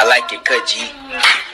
I like it cut G.